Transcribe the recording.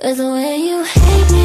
Cause the way you hate me